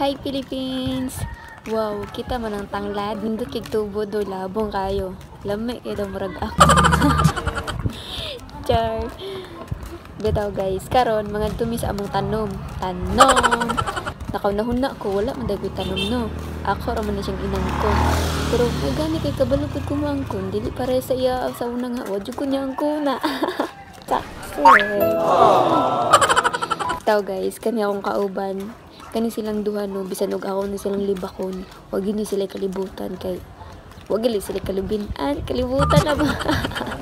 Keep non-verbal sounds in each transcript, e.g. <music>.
Hi Philippines! Wow, kita man ang tanglad, nindot kay tubo do labong kayo. Lami kay murag ako. <laughs> Char. Bitaw guys, karon mga tumis among tanom. Tanom. Nakaw na huna ko, wala man dagoy tanom no. Ako ra man na siyang inangkon. Pero ay gani kay kabalo kay kumangkon, dili pare sa iya sa una nga, wadyo ko niya ang kuna. <laughs> Taksi. Tao guys, kani akong kauban. Kani silang duha no, bisan og ako na silang libakon. Wag gini sila kalibutan kay wag gili sila kalubinan, kalibutan na ba?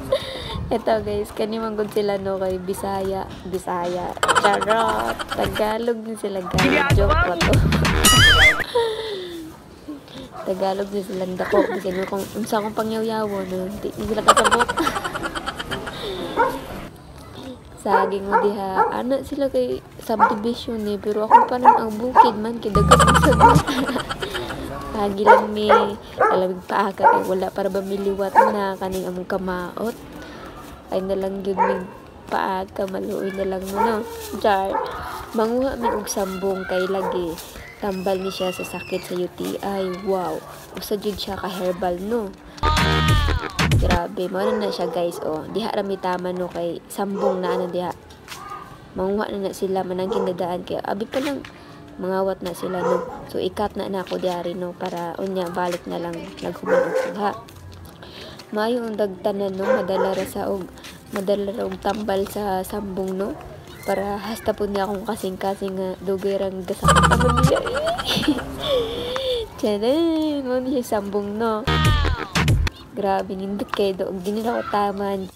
<laughs> Eto guys, kani manggod sila no kay Bisaya, Bisaya, Charot, Tagalog din sila guys. Joke pa to. <laughs> Tagalog din sila dako. Bisan mo kung unsa akong pangyaw-yawo no, di di sila kasabot. <laughs> saging mo diha. Ana sila kay subdivision eh pero ako pa nang ang bukid man kay dagat sagot <laughs> lagi lang mi alamig pa ka kay wala para ba miliwat na kaning among kamaot. Ay na lang gyud mi paaga maluoy na lang mo no jar manguha mi og sambong kay lagi. Tambal ni siya sa sakit sa UTI wow. Usa jud siya ka herbal no Grabe, mo na siya guys, oh. Diha rami tama no kay sambong na ano diha. Manguha na na sila manang kinadaan kay abi pa lang mangawat na sila no. So ikat na na ako diari no para unya balik na lang naghuman og ha. Ang dagtanan no madala ra sa og madala ra tambal sa sambong no para hasta po niya akong kasing-kasing nga dugay rang gasakit naman niya. <laughs> Tiyan, mo niya sambong no. Grabe, nindot kayo doon. Di nila ko taman.